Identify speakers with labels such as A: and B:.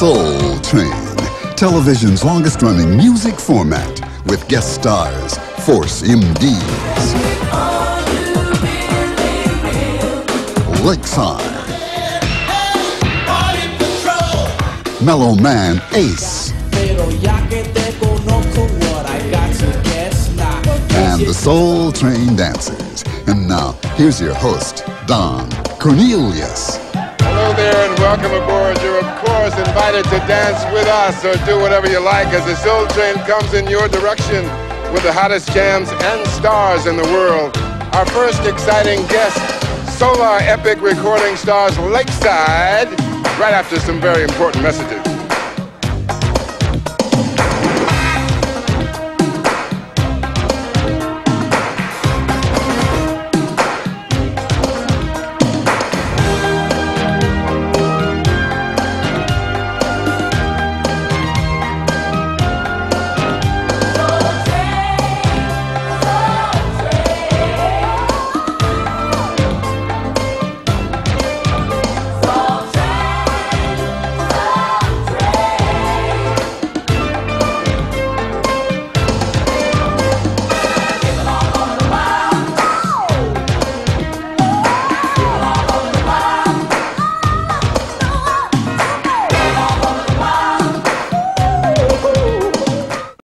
A: Soul Train, television's longest running music format with guest stars Force MDs, Lakeside, Mellow Man Ace, and the Soul Train Dancers. And now, here's your host, Don Cornelius.
B: Hello there and welcome aboard. You're of course invited to dance with us or do whatever you like as the Soul Train comes in your direction with the hottest jams and stars in the world. Our first exciting guest, Solar Epic Recording Stars Lakeside, right after some very important messages.